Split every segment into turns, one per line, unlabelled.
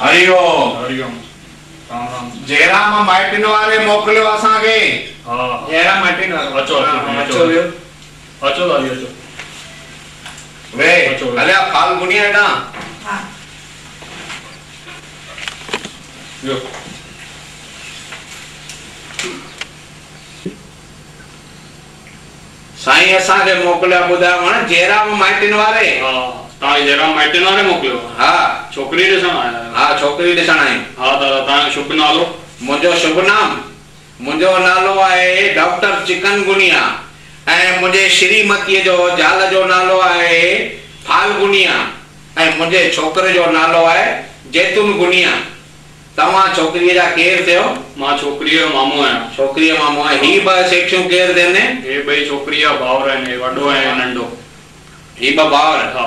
हरिओम
हरिओम राम राम
जयराम माइटिन वारे मोकिलियो असांखे
हा
जयराम माइटिन वारो
अचो, अचो,
हा,
अचो।
अचो वियो
अचो दादी अचो
वे
अचो, वियो।
हलिया फाल्गुनी हेॾां
हा
वियो
साईं असांखे मोकिलिया ॿुधायो न जयराम माइटिन वारे
हा तव्हां जयराम माइटिन वारे मोकिलियो
हा
छोकिरी ॾिसण आया
हा छोकिरी ॾिसण आई
हा दादा तव्हांजो शुभ नालो
मुंहिंजो शुभ नाम मुंहिंजो नालो आहे डॉक्टर चिकनगुनिया ऐं मुंहिंजे श्रीमतीअ जो ज़ाल जो नालो आहे फाल्गुनिया ऐं मुंहिंजे छोकिरे जो नालो आहे जैतून गुनिया तव्हां छोकिरीअ जा केरु थियो
माँ छोकिरीअ जो मामो आहियाँ
छोकिरीअ माँ मूं ही ॿ सेठियूं केरु थियनि
हे ॿई छोकिरी जा भाउर आहिनि वॾो ऐं नंढो
ही ॿ भाउर
हा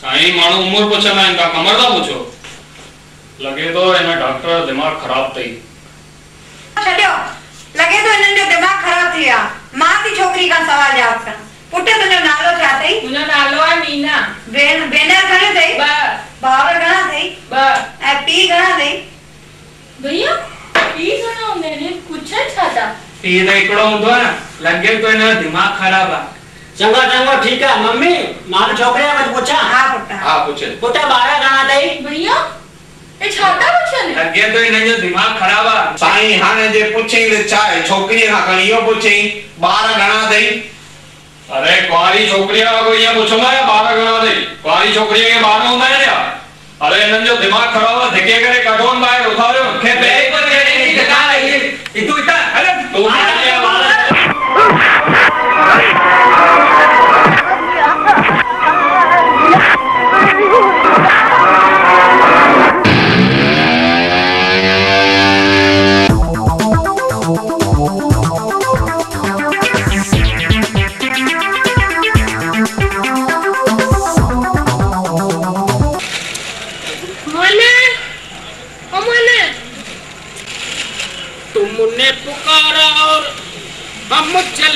साईं उमिरि पुछंदा आहिनि तव्हां कमर था पुछो लॻे थो हिन डॉक्टर जो दिमाग़ ख़राबु अथई
छॾियो लॻे थो हिननि जो दिमाग़ ख़राब थी आहे माँ थी छोकिरी खां सवाल जवाब कयां पुटु तुंहिंजो नालो छा अथई
मुंहिंजो नालो आहे मीना
भेण भेनर घणे अथई
ॿ
भाउर घणा अथई
ॿ
ऐं पीउ घणा अथई
भैया घणा हूंदा आहिनि पुछे छा था
पीउ त हिकिड़ो हूंदो न थो हिन जो दिमाग़ ख़राबु आहे
चङो चङो ठीकु आहे मम्मी माँ छोकिरे खां कुझु पुछां?
हा पुटु
हा पुछ।
पुट ॿार घणा अथई
भैया ये छा था पुछनि
लॻे थो हिन जो दिमाग़ ख़राबु आहे
साईं हाणे जे पुछई त छा आहे छोकिरीअ खां खणी इहो पुछई ॿार घणा अथई
अरे कुआरी खां कोई ईअं पुछंदो आहे ॿार घणा अथई कुआरी छोकिरीअ खे ॿार हूंदा आहिनि छा अरे हिननि जो दिमाग़ ख़राबु आहे धिके करे कढोनि ॿाहिरि उथारियो
मूंखे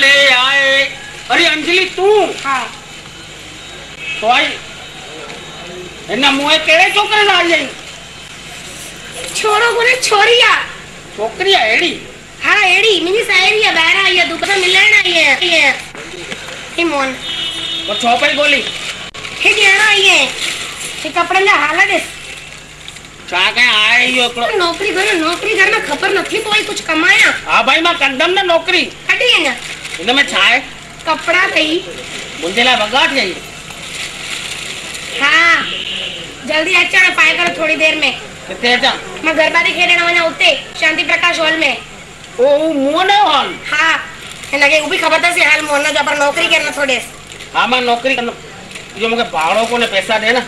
चले आए। अरे अंजलि तू?
हाँ।
तो आई। हिन मुंहुं कहिड़े छोकिरे आई आहीं
छोरो कोने छोरी आ
छोकिरी आहे अहिड़ी
हाँ एड़ी। मुंहिंजी साहेड़ी आहे ॿाहिरां आई आहे तूं पता मिलण आई आई ही मोहन।
पोइ छो पई ॻोल्ही
हे ॾियण आई हे कपिड़नि जा हाल ॾिस
छा कयां आहे इहो हिकिड़ो
नौकिरी घर नौकिरी घर में ख़बर नथी पवे कुझु कमायां
हा भाई माँ कंदमि न नौकिरी
कॾहिं
में छा आहे
कपिड़ा अथई
मुंहिंजे लाइ वॻा थी आई
हा जल्दी अचण पाए करे थोड़ी देर में।
किथे अचां
माँ गरबा थी खेॾण वञा उते शांति प्रकाश हॉल में।
ओ मुंहुं न हॉल?
हा हिनखे हू बि ख़बर अथसि हाल मोहन जो पर नौकिरी केरु नथो ॾेसि
हा माँ नौकिरी कंदमि इहो मूंखे भाड़ो कोन्हे पैसा ॾे न।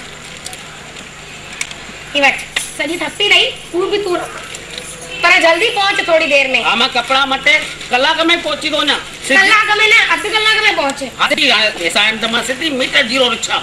ही वठ सॼी थपी रही तूं बि तूं रख पर जल्दी पहुच थोड़ी देर में।
हा माँ कपिड़ा मटे कलाक में पहुची थो
में न। कलाक में पहुचे
हा सिधी हाणे पैसा आहिनि त माँ सिधी मीटर ज़ीरो रिक्शा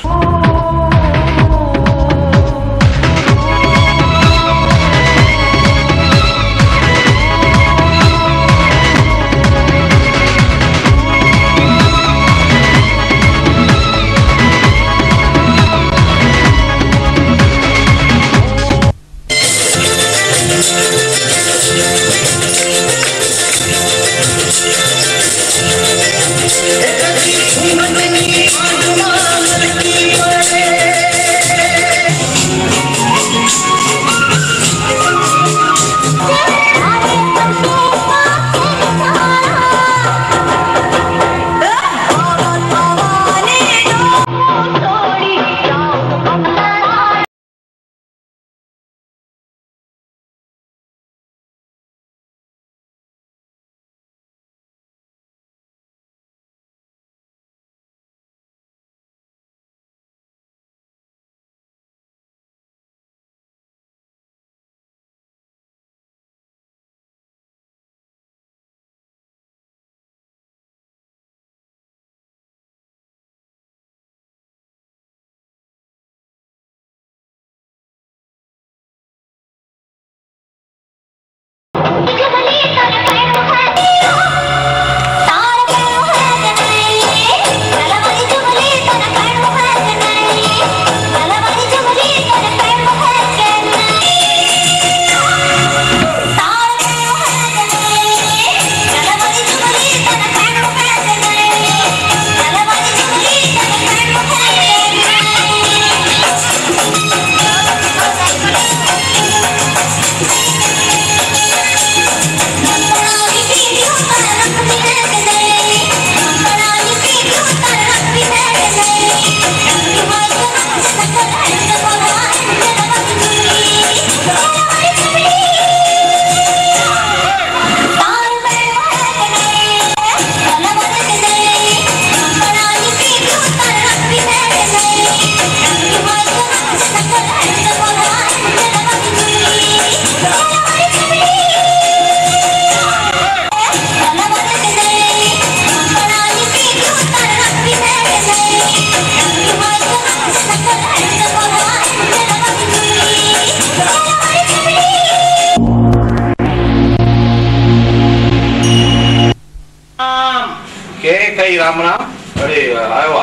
कई राम राम। अरे आयो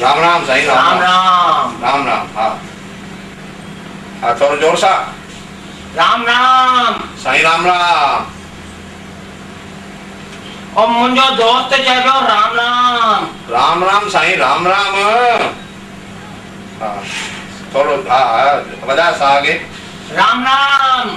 राम राम साईं राम
राम।
राम
राम।
राम हाँ। हाँ थोड़ा ज़ोर सा।
राम राम।
साईं राम राम।
और मुंहिंजो दोस्त चइबो राम राम।
राम राम साईं राम राम। हाँ थोड़ो हाँ वधा सा आगे।
राम राम।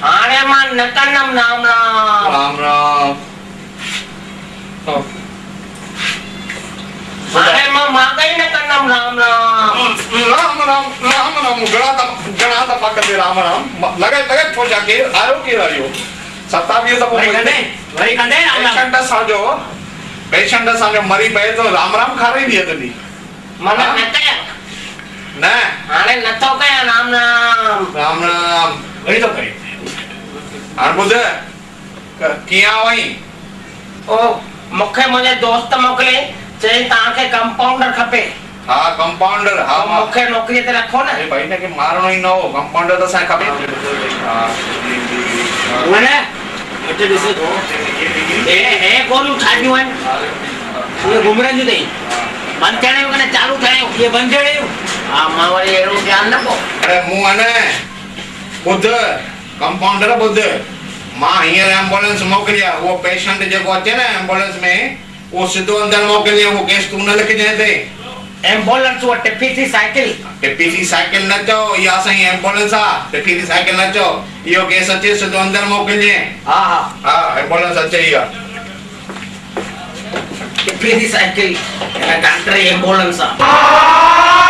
અરે માં નતનમ નામ
રામ. રામ રામ. અરે માં માગઈ
નતનમ રામ
રામ. રામ રામ રામ રામ ઘણા તપ ઘણા
તપ કરે રામ રામ. લગાય લગાય પહોંચા કે આયો કે રહ્યો સતાવીએ તો વરી કંડે વરી કંડે પેશન્ટ સાજો પેશન્ટ સામે
મરી બે તો રામ રામ ખારી
દી હતી. ના? આને નતો કયા રામ રામ. રામ રામ. વળી
તો
કરી.
હરબુદે ક્યાં
વઈ
ઓ મુખે મને દોસ્ત મોકલે
ચઈ તાણ
કે કમ્પાઉન્ડર ખપે.
હા કમ્પાઉન્ડર હા મુખે નોકરી
તે રાખો ને. ભાઈ ને કે મારણો ન હો
કમ્પાઉન્ડર તો સા
ખપે.
હા
મને એટલે દિસે તો એ
એ કોનું છાડ્યું હોય? એ ગુમરાજુ નહીં બંધેણ્યું કે ચાલુ થયું એ
બંધેણ્યું આ માવળી એનું ધ્યાન રાખો અરે હું અને બુદ્ધ जूं इहे जूं
को
कंपाउंडर ॿुध माँ हींअर एंबुलेंस मोकिली आहे उहो पेशेंट जेको अचे न एंबुलेंस में उहो सिधो अंदरि मोकिली उहो केस तूं न लिखजांइ हिते
एंबुलेंस उहा टिपी थी साइकिल
टिपी थी साइकिल न चओ इहा असांजी एंबुलेंस आहे टिपी थी साइकिल न चओ इहो केस अचे सिधो अंदरि मोकिलिजांइ
हा हा
हा एंबुलेंस अचे आहे
टिपी थी साइकिल डॉक्टर जी एंबुलेंस आहे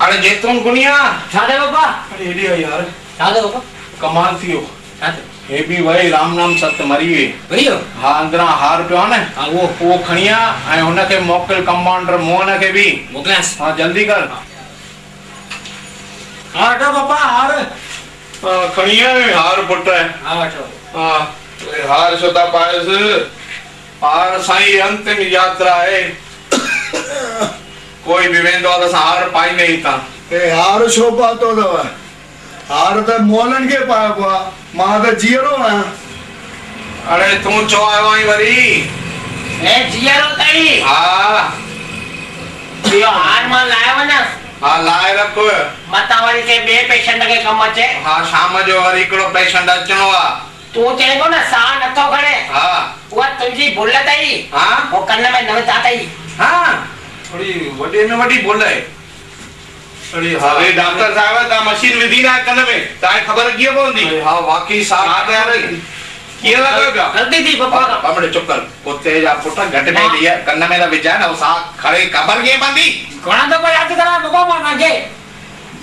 अरे जैतून गुनिया।
छादे बाबा?
अरे एडिया यार।
छादे बाबा?
कमाल
थियो
हे भी भाई राम नाम सत
मरिए मरियो
हाँ? अंदरा हाँ, हार पियो ने।
हाँ वो।
वो खणिया ए हुन के मोकल कमांडर मोहन के भी।
मोकलास।
हाँ जल्दी कर।
हाँ, हाँ। बाबा हार।
हाँ, खणिया हार पटा
हाँ। अटा
हाँ हार सोता पायस। हार साईं अंतिम यात्रा आहे कोई बि वेंदो आहे त असां हार पाईंदे ई था
ए हार छो पातो अथव हार त मोलनि खे पाइबो आहे माँ त जीअरो आहियाँ
अरे तूं चो आयो आहीं वरी?
हे जीअरो अथई
हा।
इहो हार माँ लाहे वञा
हा लाए रख।
मतां वरी के ॿिए पेशेंट खे कमु अचे।
हा शाम जो वरी हिकिड़ो पेशेंट अचिणो आहे
तूं पियो न साह नथो खणे.
हा.
उहा तुंहिंजी भुल अथई
हा?
उहो कन में न विधा अथई
हा थोड़ी वॾे में वॾी भुल आहे.
अरे
अरे डॉक्टर साहब तव्हां मशीन विधी ना कन में तव्हांखे ख़बर कीअं पवंदी
हा वाकई साहब
हा त यार कीअं लॻो पिया
ग़लती थी पप्पा.
बामड़े चुप कर. कुत्ते जा पुट घटि में ॾिय कन में न विझाए न साह खड़े ख़बर कीअं पवंदी
घणा दफ़ा यादि करा पप्पा माँ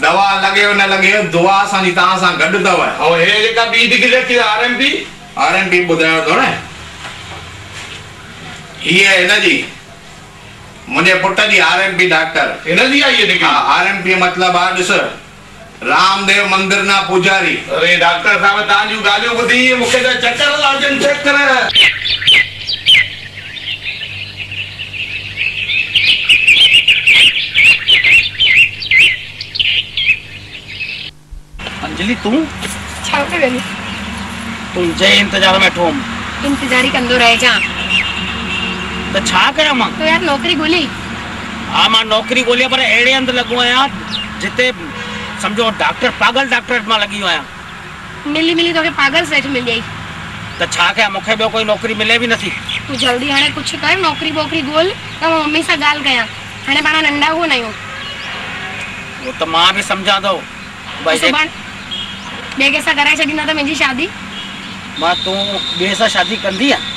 दवा लॻे न लॻे दुआ असांजी तव्हां सां गॾु अथव
ऐं हे जेका ॿी डिग्री रखी R M P
R M P ॿुधायो थो न। हीअ हिन जी मुंहिंजे पुट जी आर एम पी डॉक्टर।
हिन जी आहे इहा
हा आर एम पी मतिलबु आहे ॾिस रामदेव मंदिर ना पुजारी।
अरे डॉक्टर साहब तव्हां जूं ॻाल्हियूं ॿुधी मूंखे त चकर था अचनि चकर।
अंजलि तूं?
छा पियो वञे
तुंहिंजे इंतज़ार में हुअमि
इंतज़ारी कंदो रहिजां
त छा कयां माँ?
तो यार नौकरी ॻोल्ही
हा माँ नौकिरी आहे पर अहिड़े हंधि लॻो आहियाँ जिते सम्झो डॉक्टर पागल डॉक्टर माँ वियो आहियाँ
मिली मिली तोखे पागल सेठ मिल जाई।
त छा कयां? मूंखे ॿियो कोई नौकिरी मिले बि नथी।
तूं जल्दी हाणे कुझु कर नौकरी वोकरी ॻोल्ह त मम्मी सां ॻाल्हि कयां। हाणे पाण नंढा कोन आहियूं।
उहो त माँ बि सम्झां थो। भई जे-
ॿिए कंहिंसां कराए छॾींदा त मुंहिंजी शादी
माँ तूं ॿिए सां शादी कंदी आहे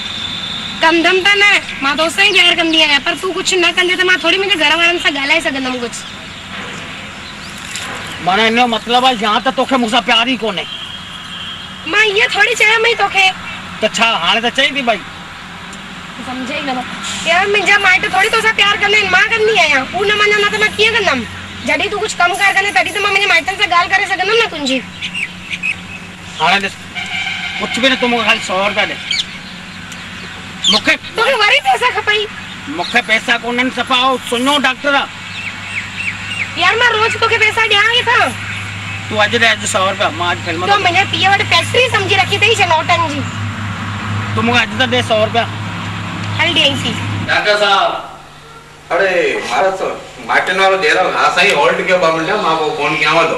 कंदमि त न माँ तोसां ई प्यार कंदी आहियाँ पर तूं कुझु न कंदे त माँ थोरी मुंहिंजे घर वारनि सां ॻाल्हाए सघंदमि कुझु
माना हिन जो मतिलबु आहे या त तोखे मूंसां प्यार ई कोन्हे
माँ इहो थोरी चयमि ई तोखे
त छा हाणे त चई थी भई
सम्झे न यार मुंहिंजा माइट थोरी तोसां प्यार कंदा आहिनि माँ आहियाँ हू न मञंदा त माँ कीअं कंदमि जॾहिं तूं कुझु कमु कार कंदे तॾहिं त माँ मुंहिंजे माइटनि सां ॻाल्हि करे सघंदमि न तुंहिंजी
हाणे ॾिस कुझु बि न तूं मूंखे ख़ाली सौ रुपया ॾे मूंखे
तोखे वरी पैसा खपई?
मूंखे पैसा कोन्हनि सफ़ा हो सुञो डॉक्टर।
यार माँ रोज़ तोखे पैसा ॾियाँ किथां
तूं अॼु ॾे अॼु सौ रुपया माँ अॼु फ़िल्म
तो मुंहिंजे पीउ वटि फैक्ट्री सम्झी रखी अथई छा नोटनि जी।
तूं मूंखे अॼु त ॾे सौ रुपया
हल ॾियईंसी
डॉक्टर साहब अरे महाराज तो मार्टिन वारो ॾेरो हा साईं होल्ड कयो ॿ मिंट माँ पोइ फ़ोन कयांव थो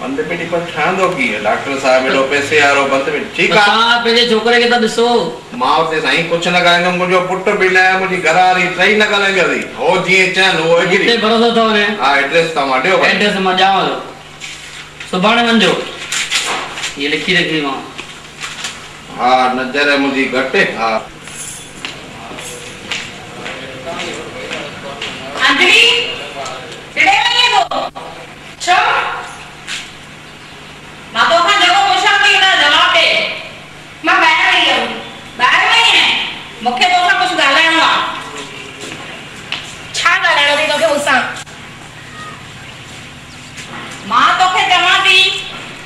बंदि पेटी पर ठहंदो कीअं डॉक्टर साहब एॾो पैसे वारो बंदि
त
ठीकु आहे
तव्हां पंहिंजे छोकिरे खे त ॾिसो
माँ हुते साईं कुझु न ॻाल्हाईंदुमि मुंहिंजो पुटु बि न मुंहिंजी घर वारी टई न ॻाल्हाईंदी हो जीअं चवनि उहो
हिते
एग्री
भरोसो अथव न
हा एड्रेस तव्हां ॾियो भले।
एड्रेस माँ ॾियांव थो सुभाणे वञिजो इहे लिखी रखी माँ।
हा नज़र मुंहिंजी घटि। हा।
अंजलि किथे वञे थो छो। पुछां जवाब
माँ छा
माँ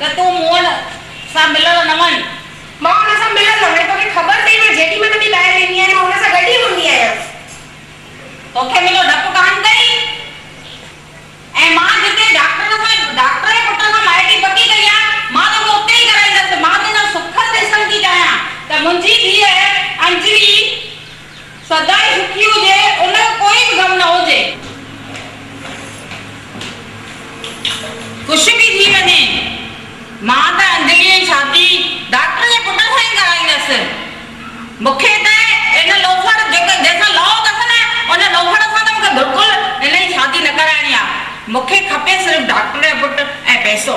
त तूं मूं सां मिलण न वञ
माँ हुन सां मिलंदमि हाणे तोखे ख़बर अथई माँ जेॾी महिल बि ॿाहिरि वेंदी आहियाँ माँ हुन सां गॾु ई हूंदी आहियाँ
तोखे मुंहिंजो कान अथई ऐं माँ जिते डॉक्टर सां डॉक्टर जे पुट सां माइटी पकी कई आहे माँ तोखे उते ई कराईंदसि माँ तुंहिंजो सुख ॾिसण थी चाहियाँ त मुंहिंजी धीअ अंजलि सदाई सुखी हुजे उन कोई बि गम न हुजे। कुझु बि थी वञे माँ त अंजलि जी शादी, डॉक्टर जे पुट सां ई कराईंदसि मूंखे त इन लोफड़ जेके जंहिंसां लहो अथसि न उन लोफड़ सां त मूंखे बिल्कुलु इन जी शादी न कराइणी आहे मूंखे खपे सिर्फ़ु डॉक्टर जो पुटु ऐं पैसो।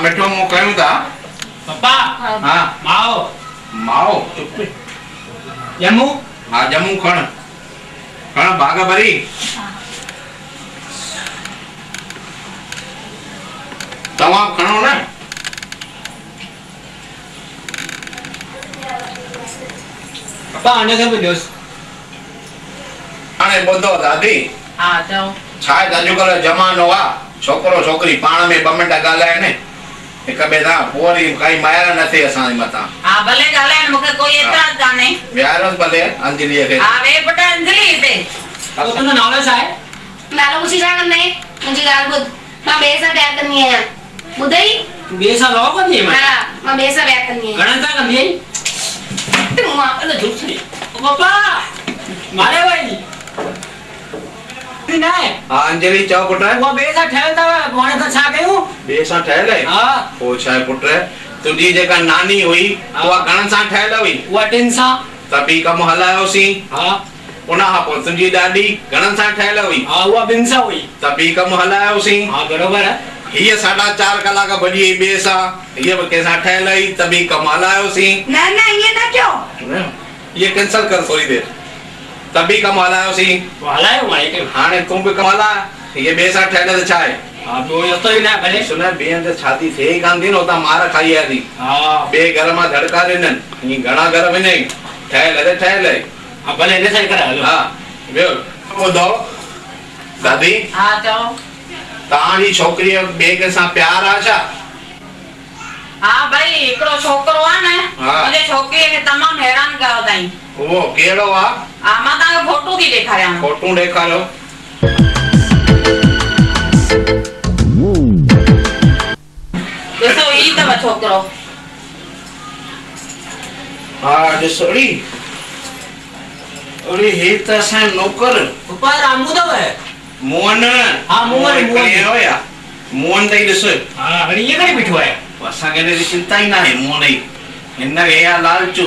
हा मिठो मूं कयूं था
पप्पा
हा।
माओ।
माओ? चुप हा ॼमूं खण। खण भाग भरी। तव्हां खणो न।
पप्पा अञा खे बि ॾियोसि
हाणे ॿुधो दादी।
हा चओ।
छा आहे त अॼुकल्ह ज़मानो आहे छोकिरो छोकिरी पाण में ॿ मिंट ॻाल्हाइनि। हिक ॿिए सां पोइ वरी काई माया न थिए असांजे मथां
हा भले ॻाल्हाइनि मूंखे कोई एतिराज़ कान्हे
विहारोसि भले अंजलीअ खे
हा वे पुट अंजलि हिते
पोइ तुंहिंजो नालो छा आहे
नालो पुछी छा कंदे मुंहिंजी ॻाल्हि ॿुध माँ ॿिए सां प्यार कंदी आहियाँ ॿुधई
तूं ॿिए सां लव कंदी आहीं
हा
माँ
ॿिए सां प्यार कंदी आहियाँ
घणनि सां कंदी आहीं
माँ
अरे झूठ पप्पा मारे भाई न आहे
हा अंजलि चओ पुट
उहा ॿिए सां ठहियल अथव पोइ हाणे असां छा कयूं
ॿिए सां ठहियल आहे
हा
पोइ छा आहे पुट तुंहिंजी जेका नानी हुई उहा घणनि सां ठहियल हुई
उहा टिनि सां
त बि कमु हलायोसीं
हा
उन खां पोइ तुंहिंजी ॾाॾी घणनि सां ठहियल हुई
हा उहा ॿिनि सां हुई
त बि कमु हलायोसीं
हा बरोबर आहे
हीअ साढा चारि कलाक भॼी वई ॿिए सां हीअ बि कंहिंसां ठहियल हुई त बि कमु हलायोसीं
न न ईअं न कयो
इहे कैंसल कर थोरी देरि त बि कमु हलायोसीं
पोइ हलायो माँ हिकु
हाणे तूं बि कमु हलाए हीअ ॿिए सां ठहियल त छा आहे
हा ॿियो रस्तो ई न आहे भले
सुन ॿिए हंधि शादी थिए ई कान थी न उतां मार खाई आहे थी
हा
ॿिए घर माँ धड़का ॾिननि हीअं घणा घर वञे ठहियल आहे त ठहियल आहे
हा भले हिन सां ई करे हलो
हा ॿियो ॿुधो दादी
हा चओ
तव्हांजी छोकिरीअ ॿिए कंहिंसां प्यार आहे छा
हा भई हिकिड़ो छोकिरो आहे न
हा।
मुंहिंजे छोकिरीअ खे तमामु हैरान कयो अथई
उहो कहिड़ो आहे
हा माँ तव्हांखे फोटू थी ॾेखारियाँ
फोटूं ॾेखारियो
ॾिसो ई अथव छोकिरो।
हा ॾिस अड़ी अड़ी हे त असांजो नौकर।
पप्पा रामू अथव
मोहन।
हा, मोहन, मोहन।
कहिड़ो मोहन तई ॾिस
हा हाणे ईअं करे बीठो आहे
असांखे हिन जी चिंता ई न आहे मोहन जी हिन खे लालचू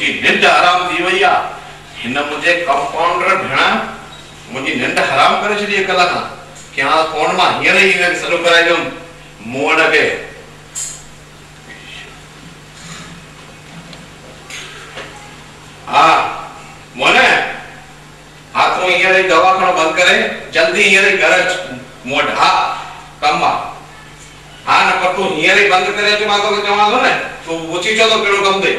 मुंहिंजी निंड हराम थी वई आहे हिन मुंहिंजे कंपाउंडर भेण। मुंहिंजी निंड हराम करे छॾी कल्ह खां की हा, फ़ोन माँ हींअर ई हिनखे सॾु कराए ॾियुमि मूं वटि खे हा, मोने, हा, तूं हींअर ई दवाखानो बंदि करे, जल्दी हींअर ई घर अच। मूं वटि हा कमु आहे न, पर तूं हींअर ई बंदि करे अच, माँ तोखे चवां थो न। तूं पुछी छो थो कमु थिए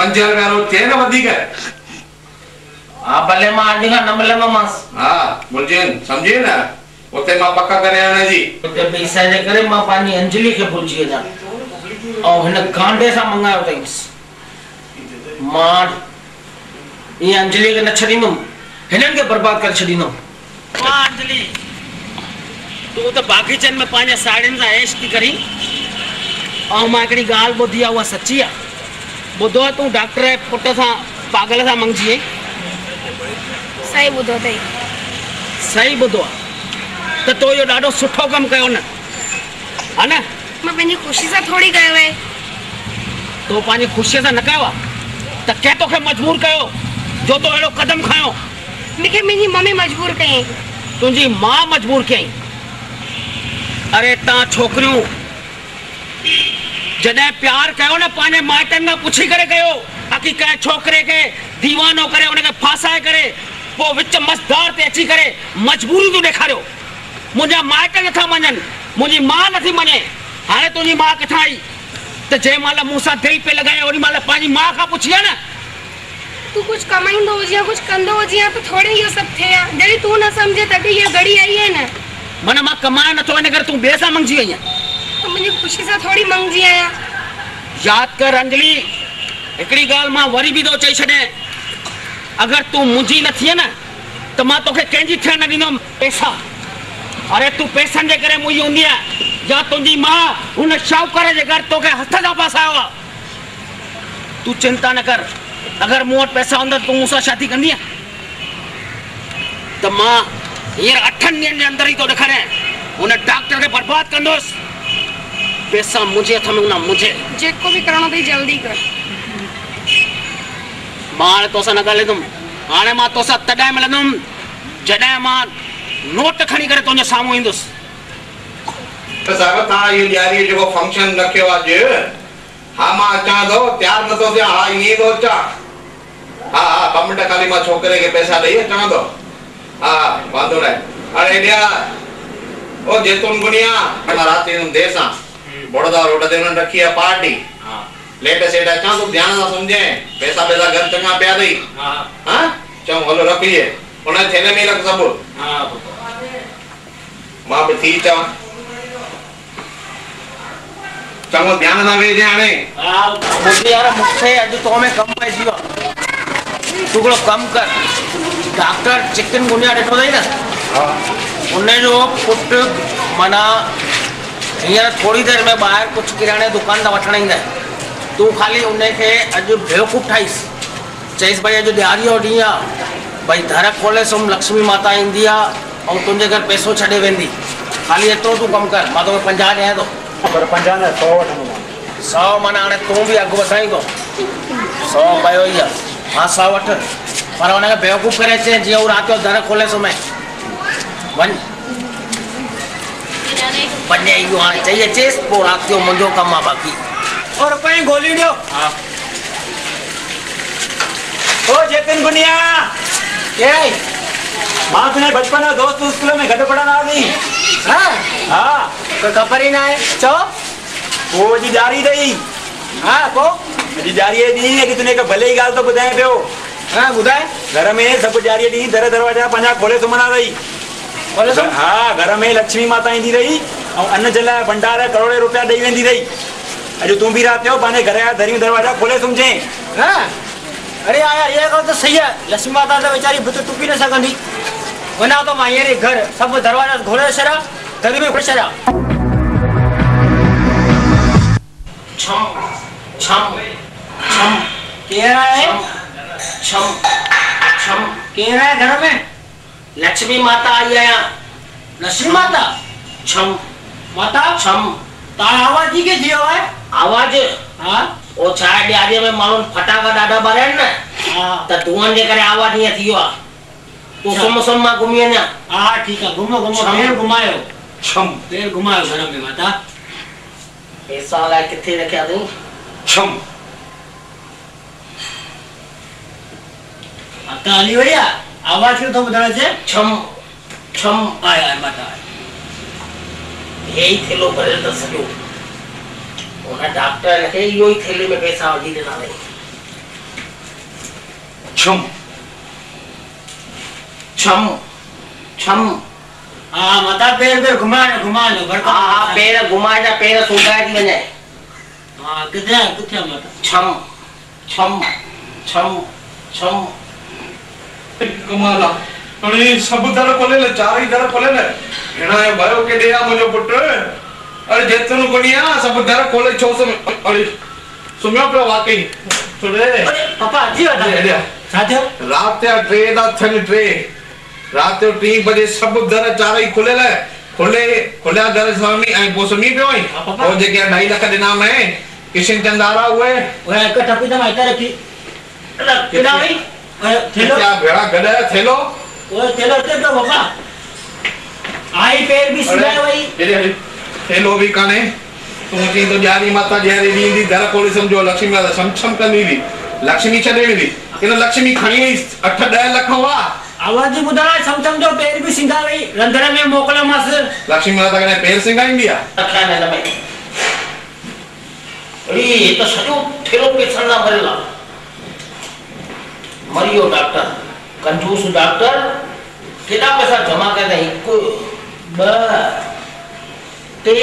थिए न वधीक
हा भले माँ अॼु खां न मिलंदोमांसि
हा भुलिजी वञ सम्झी न उते माँ पक करे आहियाँ जी
हिते पैसा जे करे माँ पंहिंजी अंजलि खे भुलिजी वञा ऐं हिन गांडे सां मंगायो अथईंसि माँ ईअं अंजलि खे न छॾींदुमि हिननि खे बर्बाद करे छॾींदुमि
वाह अंजलि तूं त बाग़ीचनि में पंहिंजे साड़ियुनि सां ऐश थी करी ऐं माँ हिकिड़ी ॻाल्हि ॿुधी आहे उहा सची आहे ॿुधो आहे तूं डॉक्टर जे पुट सां पागल सां मंगजी आई
सही ॿुधो अथई
सही ॿुधो आहे त तो इहो ॾाढो सुठो कमु कयो न। हा न?
माँ पंहिंजी ख़ुशी सां थोरी कयो आहे।
तो पंहिंजी ख़ुशीअ सां न कयो आहे? त कंहिं तोखे मजबूर कयो? जो तो अहिड़ो कदम खयो।
मूंखे मुंहिंजी मम्मी मजबूर कयईं।
तुंहिंजी माउ मजबूर कयईं। अरे तव्हां छोकिरियूं जॾहिं प्यार कयो न पंहिंजे माइटनि खां पुछी करे कयो ताकी कंहिं छोकिरे खे दीवानो करे उनखे फासाए करे पोइ विच मसदार ते अची करे मजबूरी तूं ॾेखारियो। मुंहिंजा माइट नथा मञनि मुंहिंजी माउ नथी मञे। हाणे तुंहिंजी माउ किथां आई? त जंहिं महिल मूं सां दिलि पे लॻाए ओॾी महिल पंहिंजी माउ खां पुछी आहे न।
तूं कुझु कमाईंदो हुजे या कुझु कंदो हुजे या त थोरी इहो सभु थिए हा जॾहिं तूं न सम्झे तॾहिं इहा घड़ी आई आहे न।
माना माँ कमाए नथो इन करे तूं ॿिए सां मंगजी वई आहे।
त मुंहिंजी ख़ुशी सां थोरी मंगजी आहियाँ
यादि कर, अंजलि। माँ वरी चई तूं
त माँ तोखे न पैसा। अरे, तूं पैसनि जे करे मुंहिंजी हूंदी आहे या तुंहिंजी माउ हुन शाहूकार जे घर तोखे हथ सां फासायो आहे? तूं चिंता न कर। अगरि मूं पैसा हूंदा तूं मूंसां शादी कंदीअ त माँ हींअर अठनि ॾींहंनि जे अंदरि ई थो ॾेखारियाँ हुन डॉक्टर खे बर्बादु कंदुसि। पैसा मुंहिंजे हथ में हूंदा मुंहिंजे
जेको भी करणो अथई जल्दी कर।
माँ हाणे तोसां न ॻाल्हाईंदुमि हाणे माँ तोसां तॾहिं मिलंदुमि जॾहिं माँ नोट खणी करे तुंहिंजे साम्हूं ईंदुसि
त साहिब तव्हां इहो ॾियारीअ जेको फ़ंक्शन रखियो आहे अॼु हा माँ अचां थो तयारु नथो थियाँ हा ईअं थो अचां हा हा ॿ मिंट खाली माँ छोकिरे खे पैसा ॾेई अचां थो हा वांदो न आहे हाणे हेॾिया ओ जैतून गुनिया माँ राति ईंदुमि देरि सां बड़ौदा रोड ते हुननि रखी आहे पार्टी लेट सेट अचां थो ध्यान सां सम्झे पैसा पैसा घर चङा पिया अथई हा चऊं हलो रख इहे हुन थैले में रख सभु माँ बि थी अचां चङो ध्यान सां वेहिजे हाणे
हा ॿुधी यार मूंखे अॼु तो में कमु पइजी वियो आहे तूं हिकिड़ो कमु कर डॉक्टर चिकन गुनिया ॾिठो अथई न उनजो पुटु माना हींअर थोरी देरि में ॿाहिरि कुझु किराणे दुकान तां वठणु ईंदा तूं ख़ाली उनखे अॼु बेवकूफ़ ठाहीसि। चईसि भई अॼु ॾियारी जो ॾींहुं आहे भई दर खोले सुम लक्ष्मी माता ईंदी आहे ऐं तुंहिंजे घर पैसो छॾे वेंदी। ख़ाली एतिरो तूं कमु कर माँ तोखे पंजाह ॾियाँ थो।
पर पंजाह न सौ
सौ माना हाणे तूं बि अघु वधाईंदो सौ पियो ई आहे हा सौ वठ। पर हुनखे बेवकूफ़ करे अचे जीअं हू राति जो दर खोले सुम्हे वञ। वञे इहो हाणे चई अचेसि पोइ राति जो मुंहिंजो कमु आहे बाक़ी।
और जी गोली ॾियो ओ चेतन गुनिया
के
माँ तुंहिंजे बचपन जो दोस्त स्कूल में गॾु पढ़ंदा हुआसीं
हा।
हा।
कोई ख़बर ई न आहे चओ
पोइ अॼु ॾियारी अथई
हा पोइ
अॼु ॾियारीअ ॾींहुं अॼु तुंहिंजे हिकु भले ई ॻाल्हि थो ॿुधाए पियो
हा। ॿुधाए
घर में सभु ॾियारीअ ॾींहुं दर दरवाज़ा पंहिंजा खोले सुम्हंदा अथई
सुम्ह
हा घर में लक्ष्मी माता ईंदी रही ऐं अन्न जे लाइ भंडार करोड़े रुपया ॾेई वेंदी रही। अॼु तूं बि राति जो पंहिंजे घर जा दरियूं दरवाज़ा खोले सुम्झे।
हा? अरे यार ये ॻाल्हि त सही आहे। लक्ष्मी माता त वीचारी बुत टुपी न सघंदी। वञा थो माँ हींअर घर सभु दरवाज़ा खोले छॾिया दरी में खोले छॾिया छम छम छम। केरु आहे? छम छम। केरु आहे घर में? लक्ष्मी माता आई आहियाँ लक्ष्मी माता? छम। माता? छम। तव्हां आवाज़ ई के थी वियो आहे आवाज़? हा। ओ छा आहे ॾियारीअ में माण्हुनि फटाका ॿारिया आहिनि न? हा। त धुअनि जे करे आवाज़ ईअं थी आहे तूं सुम सुम माँ घुमी वञा
हा ठीकु आहे घुमो घुमो। पेर घुमायो।
छम।
पेर घुमायो घर में माता।
पैसा अलाए किथे रखिया अथई
छम।
हथ हली वई आवाज़ कीअं थो ॿुधण अचे
छम छम
आया आया माता।
हे ई थेलो भरियल अथसि सॼो हुन डॉक्टर खे इहो ई थेले में पैसा वठी ॾिना अथई
छम
छम छम।
हा माता पेर पेर घुमायो घुमायो बड़का।
हा हा पेर घुमाए जा पेर सुकाए थी वञे
हा किथे किथे आहे माता?
छम छम छम छम।
कमाल। आहे हाणे सभु दर खोलियल चारई दर खोलियल हिन जो भयो केॾे आहे मुंहिंजो पुटु अरे जेतुन कोन्हे आहे सभु दर खोले छो सुम्ह अरे सुम्हियो पियो वाकई। छुड़े
पापा अची विया
हेॾे।
छा थियो
राति जा टे था थियनि टे राति जो टी बजे सभु दर चारई खुलियल खुले खुलिया दर स्वामी ऐं पोइ सुम्ही पियो आई
हा।
पोइ जेके अढाई लख ॾिना मैं किशन चंद वारा उहे
ओए हिकु टपी त माँ हिते रखी केॾा वई
क्या भेड़ा गॾ थेलो
ओए थेलो हिते पियो पापा। आई पेर बि सिलाए
हेॾे हली थेलो बि कान्हे तूं तो ॾियारी माता ॾियारी ॾींदी दर खोले सम्झो लक्ष्मी माता छम छम कंदी हुई लक्ष्मी छॾे वेंदी इन लक्ष्मी खणी वई अठ ॾह लख हुआ।
आवाज़ ॿुधण सम सम जो पेर बि सिंगा वई रंधिणे में मोकिलियोमांसि
लक्ष्मी माता कॾहिं पेर सिंगाईंदी
रखिया आहिनि हिन में अरे हे सॼो थेलो पैसनि सां भरियल मरियो डॉक्टर ડાક્ટર કંજૂસ ડાક્ટર કેટલા પૈસા જમા કર્યા ब ते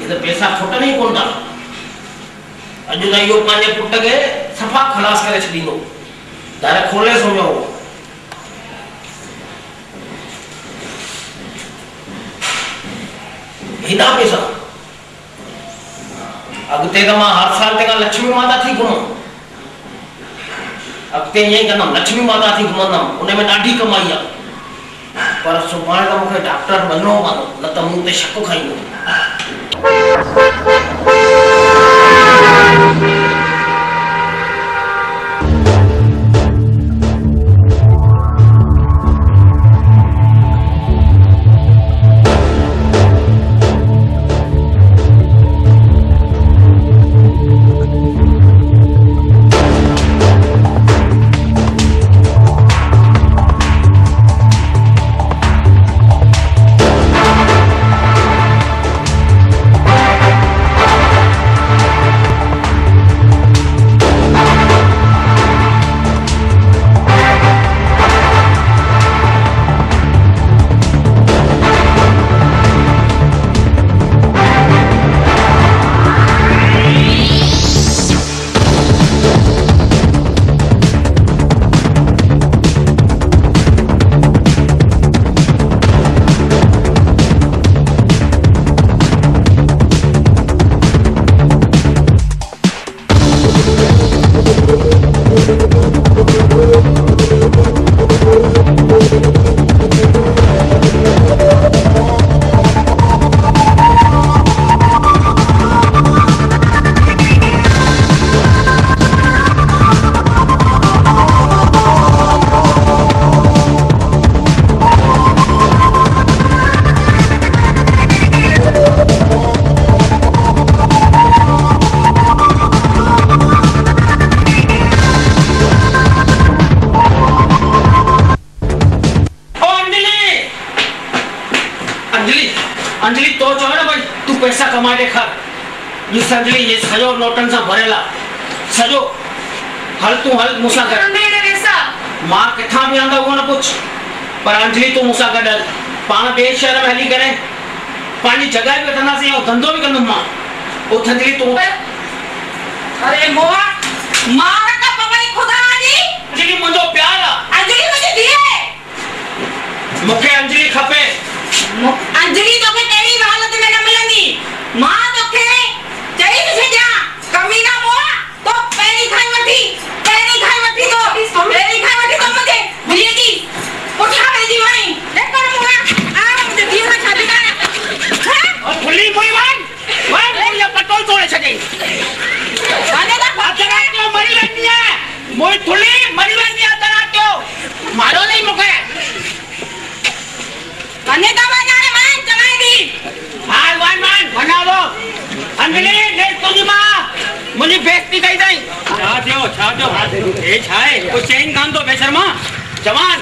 ये तो पैसा फुट नहीं कोंदा कोंडा अजुना यो माने पुट के सफ़ा खलास करे छडीनो धारे खोले सोमो
हिना पैसा। अगते का माँ हर साल ते का लक्ष्मी माता थी कोनो अॻिते ईअं ई लक्ष्मी माता थी घुमंदुमि उन में ॾाढी कमाई आहे पर सुभाणे त मूंखे डॉक्टर बनो पवंदो न त मूं शक खाईंदो
ये ये सॼो नोटनि सां भरियल आहे सॼो हल तूं हल मूंसां गॾु माँ किथां बि आंदा उहो न पुछ। पर अंजलि तूं मूंसां गॾु हल पाण ॿिए शहर में हली करे। पंहिंजी जॻह बि वठंदासीं ऐं धंधो बि कंदुमि माँ। उथ अंजलि तूं
अरे मोआ मार का पवई खुदा जी।
अंजलि मुंहिंजो प्यार आहे
अंजलि मुझे दिए।
मूंखे अंजलि खपे।
अंजलि तोखे कहिड़ी बि हालत में न मिलंदी माँ तोखे
मरी नहीं मूंखे
त माँ ॼाणे मैं चलाईंदी
हाल वन वन वञा थो अंजलि ॾेख तुंहिंजी माँ। मुंहिंजी बेइज़ती कई अथई
छा थियो छा थियो हे छा आहे कुझु चइनि कान थो बेशर्मा।
जवान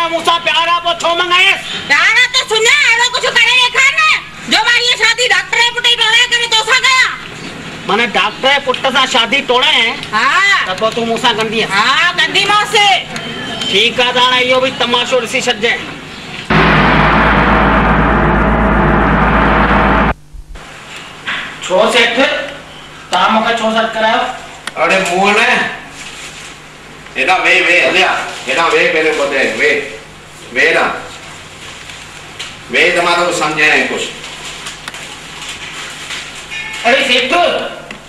न
मूंसां प्यार पोइ छो मंगायसि
प्यार त सुञा अहिड़ो कुझु करे ॾेखार न जो माँ हीअ शादी डॉक्टर पुट टोड़े करे तोसां कयां
माना डॉक्टर जे पुट सां शादी तोड़े
हा
त पोइ तूं मूंसां कंदी
हा। कंदीमांसि
ठीकु आहे त हाणे इहो बि तमाशो ॾिसी छॾिजांइ
छो सेठ तव्हां मूंखे छो सॾु करायो।
अरे मुँह न हेॾा वे वे हलिया हेॾा वे पहिरियों ॿुधे वे। वे त माँ तोखे सम्झायां कुझु
अरे सेठ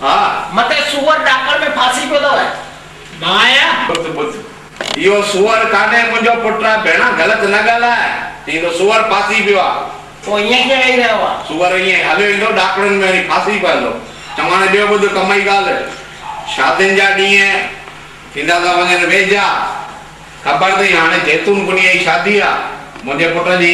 हा।
मथे सूअर डाकण में फासी पियो अथव
माँ आहियाँ
ॿुध ॿुध इहो सुअर कान्हे मुंहिंजो पुटु आहे भेण ग़लति न ॻाल्हाए ही त सुअर फासी पियो
ईअं कीअं वेही रहियो आहे
सुअर ईअं हलियो ईंदो डॉक्टरनि में फासी पवंदो चवाने ॿियो ॿुध कम जी ॻाल्हि शादियुनि जा ॾींहं थींदा था वञनि वेझा ख़बर अथई हाणे जैतून पुनीअ जी शादी आहे मुंहिंजे पुट जी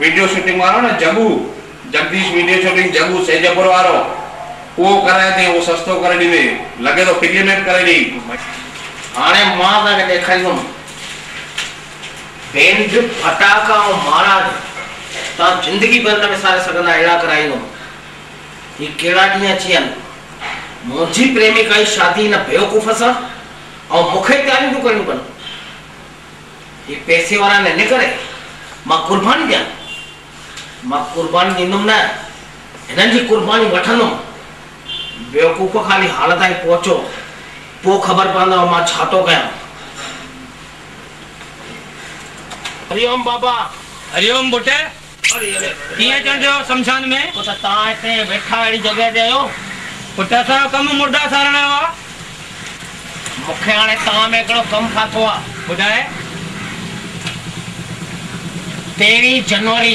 वीडियो शूटिंग वारो न जगू जगदीश वीडियो शूटिंग जगू सेजपुर वारो उहो कराए थी उहो सस्तो करे ॾींदे लॻे थो। फ्री में करे ॾेई
हाणे माँ तव्हांखे ॾेखारींदुमि बैंड फटाका ऐं महाराज तव्हां ज़िंदगी भर न विसारे सघंदा अहिड़ा कराईंदुमि ही कहिड़ा ॾींहं अची विया आहिनि मुंहिंजी प्रेमिका शादी हिन बेवकूफ़ सां ऐं मूंखे तयारियूं थियूं करणियूं पवनि ही पैसे वारा न इन करे माँ कुर्बानी ॾियाँ माँ कुर्बानी ॾींदुमि न हिननि जी कुर्बानी वठंदुमि बेवकूफ़ ख़ाली हाल ताईं पहुचो पोइ ख़बर पवंदव माँ छा थो कयां
हरिओम बाबा
हरिओम बुटे कीअं चवंदो शमशान में
पोइ त तव्हां हिते वेठा अहिड़ी जॻह ते आहियो
पुट असांजो कमु मुर्दा सारण जो आहे
मूंखे हाणे तव्हां में हिकिड़ो कमु फाथो आहे
ॿुधाए
तेरहीं जनवरी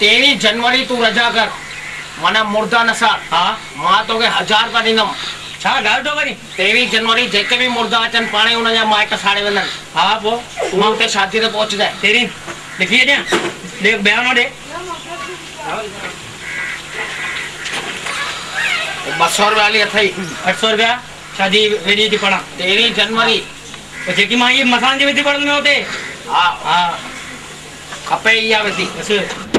जनवरी तूं रजा कर। माना मुर्दा न साड़
हा?
माँ तोखे हज़ार रुपया ॾींदुमि
छा ॻाल्हि थो करी
तेरहीं जनवरी जेके बि मुर्दा अचनि पाणे हुनजा माइट साड़े वेंदा
हा पोइ
तूं हुते शादी ते पहुचजांइ
तेरी लिखी ॾियाँ ॾे बयानो ॾे
ॿ सौ रुपया हली अथई
अठ सौ रुपया। शादी वेॾी थी पढ़ां।
तेरहीं जनवरी।
जेकी माँ इहे मसाण जी विधि पढ़ंदो हुते।
हा।
हा।
खपे इहा विधि।
बसि।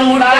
वञी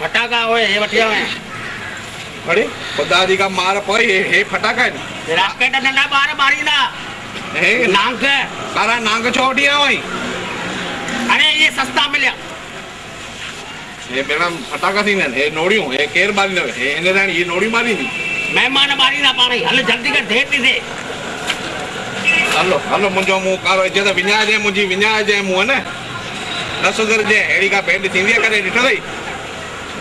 फटाका
उहे हे वठी आया
अरे जी का मार पए हे हे फटाका आहिनि
राकेट नंढा ॿार ॿारींदा
हे
नांग
कारा नांग छो वठी आयो आहीं
अरे इहे सस्ता मिलिया
हे भेण फटाका थींदा आहिनि हे नोड़ियूं हे। केरु ॿारींदो हे हिन राणी हीअ नोड़ी ॿारींदी
महिमान ॿारींदा पाण ई हल जल्दी कर देरि थी। थिए
हलो हलो मुंहिंजो मुंहुं कारो इज़त विञाइजे मुंहिंजी विञाइजे मुंहुं न? न सुधरजे अहिड़ी का बैंड थींदी आहे कॾहिं ॾिठो अथई?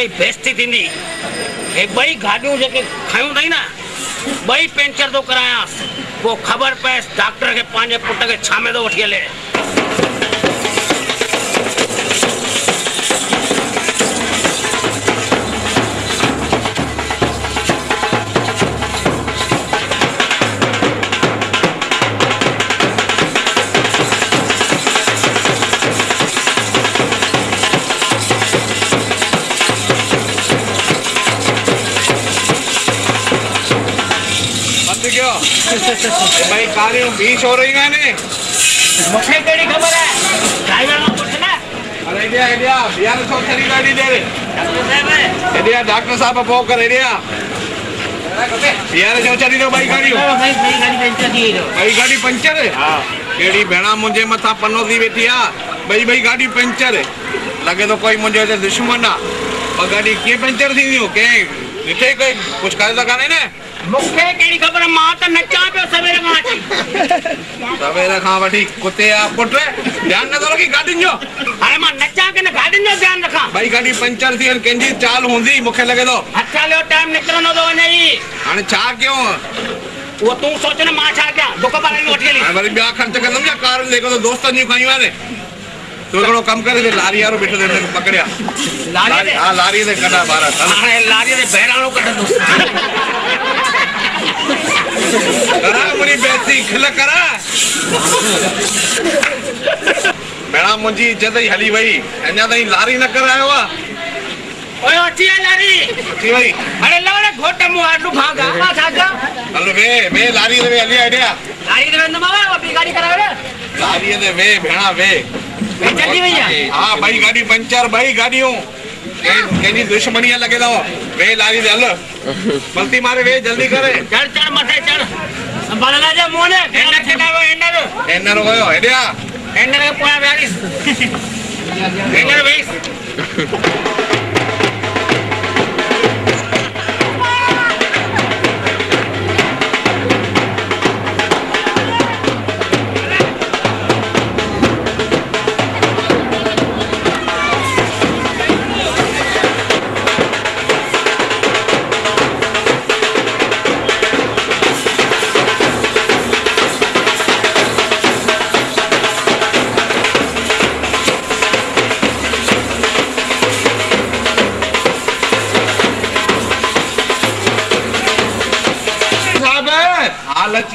कराईंदोमांसि जो हिन जी बेइज़ती थींदी हे ॿई गाॾियूं जेके खयूं अथई न ॿई पंचर थो ख़बर पे डॉक्टर के पाँच पुट के छामे थो वठी हले
भई छो रहियूं आहिनि
मूंखे कहिड़ी ख़बर आहे ड्राइवर खां पुछ न।
अरे हेॾे हेॾे बीहार छो छॾी ॾाढी देरि हेॾे डॉक्टर साहब कर हेॾे बीहार छो छॾी ॾियो ॿई गाॾियूं ॿई गाॾी पंचर हा? कहिड़ी भेणा मुंहिंजे मथां पनो थी वेठी आहे ॿई ॿई गाॾियूं पंचर लॻे थो कोई मुंहिंजो हिते दुश्मन आहे ॿ गाॾी कीअं पंचर कंहिं ॾिठे कोई कुझु करे त कान्हे न?
मूंखे कहिड़ी ख़बर माँ त नचां खां अची
सवेरे खां वठी कुते आ पुट ध्यानु नथो रखी गाॾियुनि जो।
हाणे माँ नचां की न गाॾियुनि जो ध्यानु रखां।
भई गाॾी पंचर थी वञे कंहिंजी चाल हूंदी मूंखे लॻे थो
हथालियो टाइम निकिरंदो थो वञे ई
हाणे छा कयूं?
उहो तूं सोच न माँ छा कयां? दुख पाराई वठी हली
हाणे वरी ॿिया ख़र्च कंदुमि या कार जेको दोस्तनि जूं खयूं आहिनि तूं हिकिड़ो कमु करे ते लारी वारो बीठो ते पकड़िया।
लारीअ ते
हा लारीअ ते कढा ॿार
हाणे लारीअ ते बहिराणो कढंदो
करा मुंहिंजी बेइज़ती खिल करा। भेणा मुंहिंजी इज़त ई हली वई अञा ताईं लारी न करायो आहे
ओए अची आ लारी।
अची वई
अरे लारे घोट मूं आडू भागा छा कयां
हलो वे वे लारी वे हली आइडिया
लारी ते वेंदो माँ ॿी गाॾी करायो न
लारीअ ते वे भेणा वे।
पंचर थी वई
हा ॿई पंचर ॿई गाॾियूं કઈની દુશ્મની લગે દાવો વે લાવી દે હલો. પલતી
મારે વે જલ્દી કરે. ચડ ચડ મથે ચડ. સંભાળ લાજે મોને.
એને કેટાવો એનર
એનર ગયો હેડ્યા. એનર પોયા 42
એનર 20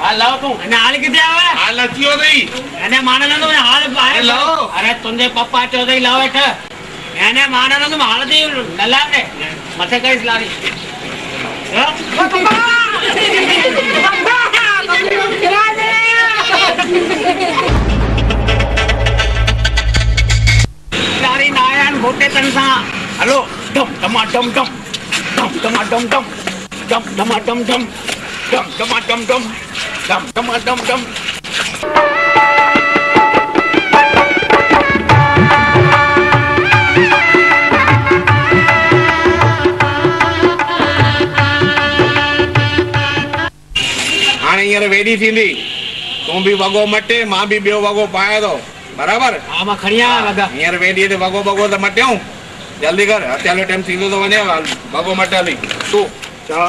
हाँ
लाओ तू अने हाल किथे आवे
हाल अची वियो अथई
अने माने न तुम हाल आहे
लाओ।
अरे तुंहिंजे पप्पा चयो अथई लाओ हेठ अने माने न तुम हाल दी नला ने मथे कईस लारी लारी नारायण घोटे तन सां हलो डम डमा डम डम डम डमा डम डम डम डमा डम डम डम डमा डम डम डम डमा डम डम
हाणे हींअर वेॾी थींदी तूं बि वॻो मटे माँ बि ॿियो वॻो पायां थो बराबरि
हा माँ खणी आया लॻा
हींअर वेॾीअ ते वॻो वॻो त मटियूं जल्दी कर हथियालो टाइम थींदो थो वञे वॻो मटे हली
तूं चओ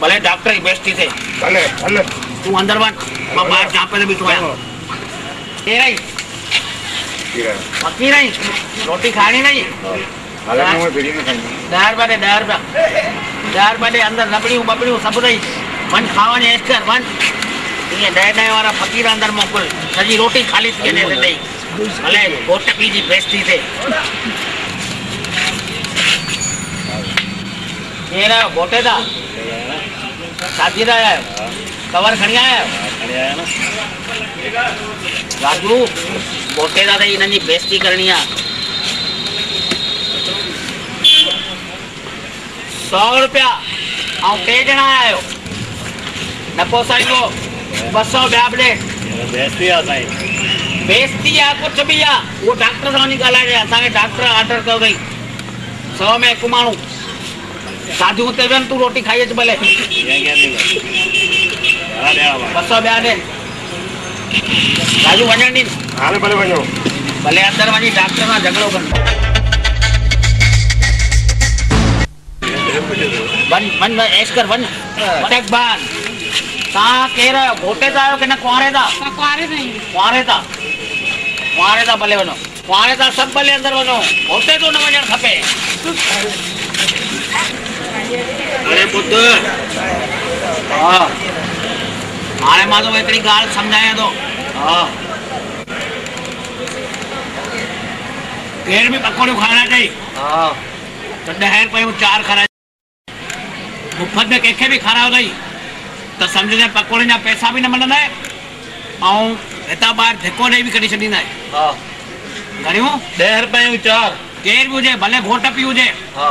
भले डॉक्टर जी बेइज़ती थिए
भले हल
तूं अंदरि वञ माँ ॿाहिरि झांपे ते बीठो आहियाँ केरु आई फ़क़ीर आई रोटी खाइणी नहीं।
हल में बिड़ी
ॾह रुपया ॾे ॾह रुपया ॾह रुपया ॾे अंदरि लबड़ियूं बबड़ियूं सभु अथई वञ खावनि ऐश कर वञ ईअं ॾह ॾह वारा फ़क़ीर अंदरि मोकिल। सॼी रोटी ख़ाली थी वञे शादी आया आहियो कवर खणी आया आहियो राजू घोटे था त हिननि जी बेइज़ती करणी आहे सौ रुपया। ऐं टे ॼणा आहियो न पोसाईंदो ॿ सौ ॿिया बि ॾे
बेइज़ती आहे साईं।
बेइज़ती आहे कुझु बि आहे उहो डॉक्टर सां वञी ॻाल्हाइजे असांखे डॉक्टर ऑर्डर कयो अथई सौ में हिकु माण्हू शादियूं हुते वेहनि तूं रोटी खाई अच भले। ॿ सौ ॿिया ॾे राजू वञण ॾी
हाणे भले वञो।
भले अंदरि वञी डॉक्टर सां झगड़ो कनि वञ वञ वञ ऐश कर वञ वञ इकबाल तव्हां केरु आहियो घोटे था आहियो की न कुंवारे था
कुआरे नहीं
कुंवारे था कुंवारे था भले वञो। कुंवारे था सभु भले अंदरि वञो। घोटे तो न वञणु खपे। अरे पुत्र। हा। माँ तोखे हिकिड़ी ॻाल्हि सम्झायां थो हा बि पकोड़ियूं खाइणा अथई हा। त ॾह रुपयूं चारि खाराए मुफ़्त में कंहिंखे बि खारायो अथई त सम्झ पकोड़े जा पैसा बि न मिलंदा ऐं हितां ॿाहिरि धिको ॾेई बि कढी छॾींदा आहिनि हा। घणियूं ॾह रुपयूं चारि। केर बि हुजे भले घोट पी हुजे हा।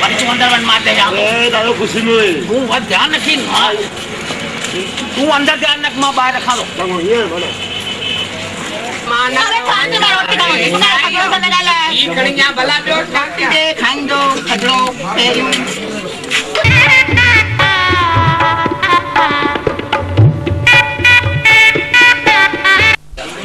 वरी तूं अंदरि वञ माँ ते
ॾाढो ख़ुशी में हुई
तूं वधि ध्यानु रखी माँ तूं अंदरि ध्यानु रख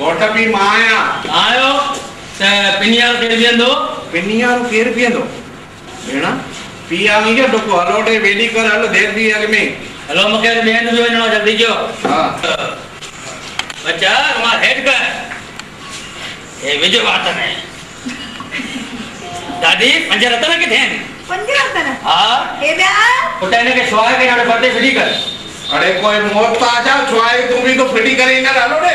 घोट बि माँ आहियाँ
आयो त पिनिया केरु बीहंदो
पिनी वारो केरु पीअंदो भेण पी आवी जो डुको हलो ॾे वेॾी कर हलो देरि थी अॻ में
हलो मूंखे हंधि बि वञिणो जल्दी कयो
हा
बच्चा माँ हेठि कर हे विझ वात में दादी पंज रतन किथे आहिनि
पंज रतन
हा
हे ॿिया
पुट हिनखे सुवाए खे हाणे परते फिटी कर
अरे कोई मौत तो आ जा छुआए तू भी तो फिटी करे ईंदा हलो ॾे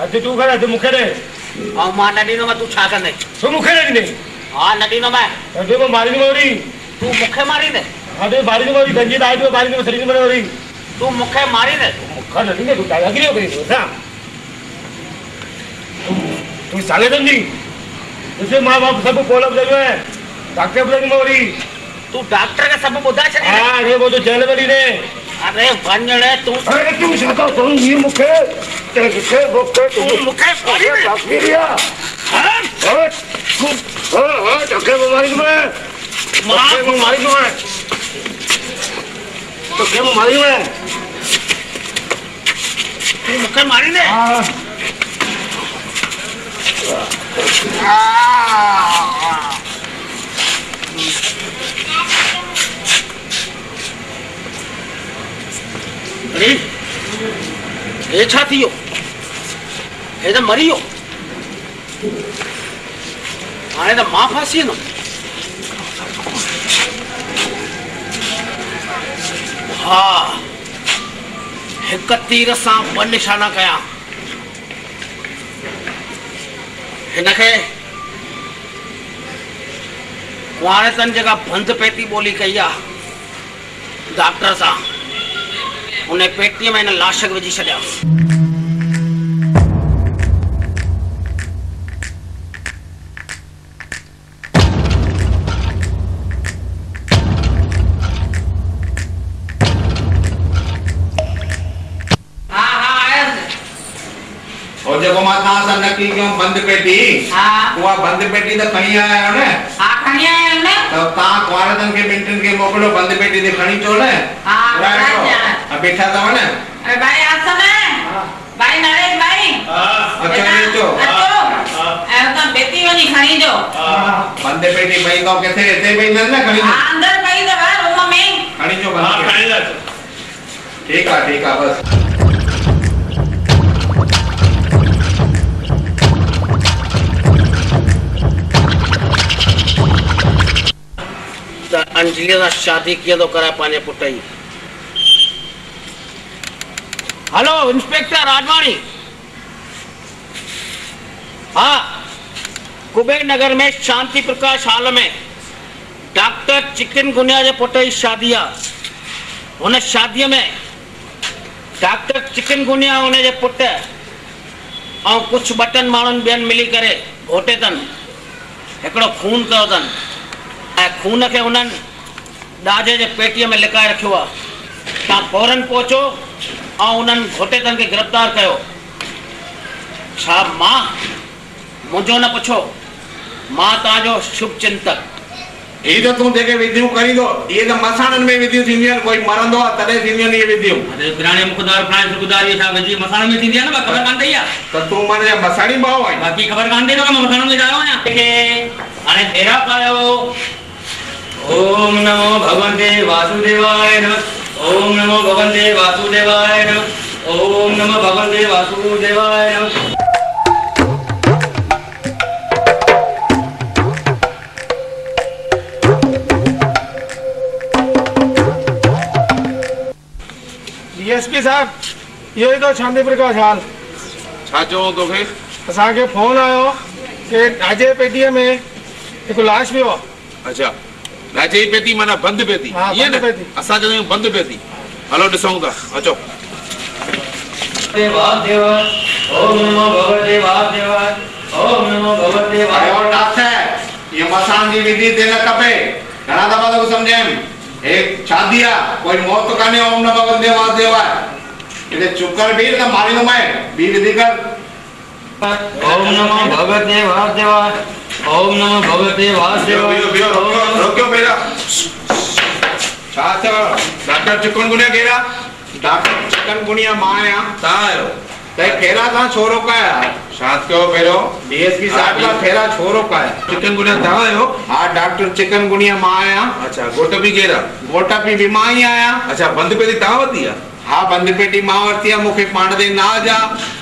अधु तूं कर अधु मूंखे ॾे
ऐं माँ न ॾींदोमांइ तूं छा कंदे
तूं मूंखे ॾे ॾिनई
हा न ॾींदोमांइ
अधु माँ मारींदुमि वरी
तूं मूंखे मारींदे
अधु मारींदुमि वरी गंजी दाल जो मारींदुमि सरींदुमि वरी
तूं मूंखे मारींदे
मूंखां न ॾींदे तूं दादागिरी करी तूं छा तूं साले सम्झी? ॾिस माँ माँ सभु पोल ॿुधायो आहे डॉक्टर ॿुधाईंदुमि वरी
तू डॉक्टर के सब छॾी
हाँ अरे वो तो जेल में ॾिने
अरे वञण तूं
अरे तू थो तूं हीअ मूंखे ते मूंखे मूंखे
तूं मूंखे मारी
अरे बाक्टीरिया हाँ हाँ? हाँ तोखे बीमारी में
माँ।
तोखे बीमारी में तोखे बीमारी में
तूं मूंखे मारी दे
हाँ।
अरे हे छा मरी वियो हाणे त माँ हा हिक तीर सां निशाना कया हिनखे कुंवारेतनि जेका बंदि पेती ॿोली कई डॉक्टर सां उन पेटीअ में हिन लाश खे विझी छॾिया
हा हा
और जेको माँ तव्हां सां नकी कयूं बंदि पेटी
हा।
उहा बंदि पेटी त खणी आया आहियो न?
हा खणी आया आहियूं न?
त तव्हां कुंवारनि खे ॿिनि टिनि खे मोकिलियो बंदि पेटी ते। खणी अचो न
हा
हा, बीठा अथव न?
अरे भाई आसन भाई नरेश भाई।
अच्छा
बेटा,
अचो
अचो ऐं हुतां बेटी वञी खणी अचो
बंदि पेटी पई अथव किथे हिते पई न न
हा अंदर पई अथव रूम में।
खणी अचो बंदि। पेटी ठीकु आहे ठीकु आहे बसि।
त अंजलीअ सां शादी कीअं तो कराए पंहिंजे पुट हलो इंस्पेक्टर आडवाणी हा, कुबेर नगर में शांति प्रकाश हॉल में डॉक्टर चिकन गुनिया जे पुट जी शादी आहे शादीअ में डॉक्टर चिकन गुनिया जे पुट ऐं कुझु ॿ टिनि माण्हुनि ॿियनि मिली करे, घोटे अथनि हिकिड़ो खून कयो खून खे उन्हनि ॾाजे जे पेटीअ में लिकाए आहे तव्हां फ़ौरन पहुचो ऐं उन्हनि घोटेतनि खे गिरफ़्तार कयो। छा माँ मुंहिंजो न पुछो? माँ तव्हांजो शुभ चिंतक।
ही त तूं जेके विधियूं करींदो इहे त मसाणनि में विधियूं थींदियूं आहिनि कोई मरंदो आहे तॾहिं थींदियूं आहिनि इहे विधियूं।
अरे पुराणे मुखदार पुराणे सुखदार इहे छा विझी मसाणे में थींदी आहे न ख़बर कान अथई आहे?
त तूं माने मसाणी भाऊ आहीं।
बाक़ी ख़बर कान अथई न माँ मसाणे में जायो आहियाँ? हाणे फेरा पायो। ओम नमो भगवते वासुदेवाय नमः। ओम नमो भगवते वासुदेवाय नमः। ओम नमो भगवते वासुदेवाय नमः।
डीएसपी साहब ई तो शांति प्रकाश हाल।
छा चऊं तोखे
असांखे फ़ोन आयो कि पेटीअ में हिकु लाश पियो
अच्छा। राजे पेती माना बंदि पेती ईअं न
पेती।
असां चवंदा आहियूं बंदि पेती हलो ॾिसूं था अचो
ओम नमो भगवते वासुदेवाय ओम नमो भगवते
डॉक्टर ये मसान जी विधि ते न खपे घणा दफ़ा तो समझेम एक शादी आहे कोई मौत कान्हे ओम न भगवते वासुदेव आहे इते चुप कर बीर त मारींदो मैं बी विधि कर
ओम नमो भगवते वासुदेवाय ओम नमो भगवते वासुदेवाय।
रोकियो डॉक्टर चिकनगुनिया केरा
डॉक्टर चिकन गुनिया माँ आहियाँ
तव्हां आहियो
त फेरा तव्हां छो रोकाया
छा
डीएसपी साहब का फेरा छो रोकाया
चिकनगुनिया तव्हां आहियो
डॉक्टर चिकन गुनिया माँ
अच्छा घोट बि केरा
घोट पी बि माँ ई
अच्छा बंदि वरिती आहे
हा बंदि पेटी माँ वरिती आहे मूंखे नाज़ आहे
अच्छा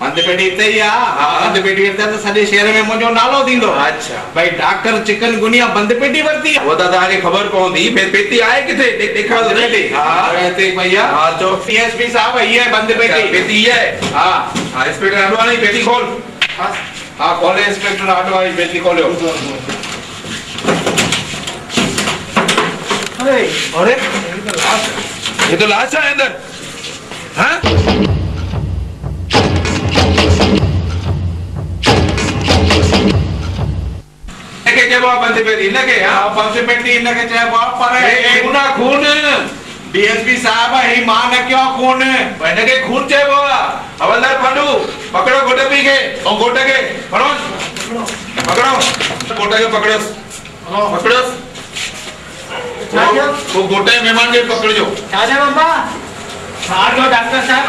बंदि पेटी हिते ई आहे
हा।
बंदि पेटी हिते त सॼे शहर में मुंहिंजो नालो थींदो
अच्छा.
भई डॉक्टर चिकन गुनिया बंदि पेटी वरिती आहे.
उहा त तव्हांखे ख़बर पवंदी फिर पेती आहे किथे? ॾेखारो
पेटी.
हा.
हिते भैया.
हा चओ
डीएसपी साहब हीअ आहे बंदि पेटी
पेती इहा आहे?
हा.
हा इंस्पेक्टर अडवाणी पेटी खोल.
हाँ. खोले इंस्पेक्टर ऑटो वाली बेटी खोलो
अरे अरे.
ये तो लाश है अंदर. हाँ? इनके इनके
हाँ? पंच पेटी इनके चइबो आहे पर
खून। खून
डीएसपी साहब ही माँ न खून?
हिनखे खून चइबो आहे हवलदार पांडू पकड़ो घोट पी खे ऐं घोट खे खणो पकड़ो घोट खे पकड़ोसि पकड़ोसि वो जे महिमान खे पकड़िजो
छा थियो बाबा छा थियो डॉक्टर साहब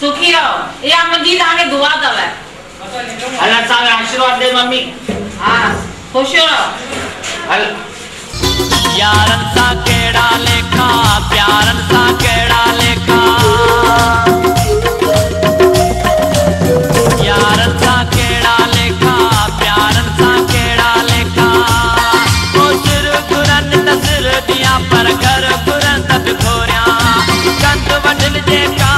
सुखी रहो। ये हम गीत आगे दुआ दव
है। अल्लाह साहब आशीर्वाद दे मम्मी।
हाँ खुश रहो।
यारन सा केड़ा लेखा प्यारन सा केड़ा लेखा। यारन सा केड़ा लेखा प्यारन सा केड़ा लेखा। ओ सिर कुरन नज़र दिया पर कर कुरन तब खोरिया कंद वडल जे का